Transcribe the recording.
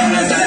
Yeah.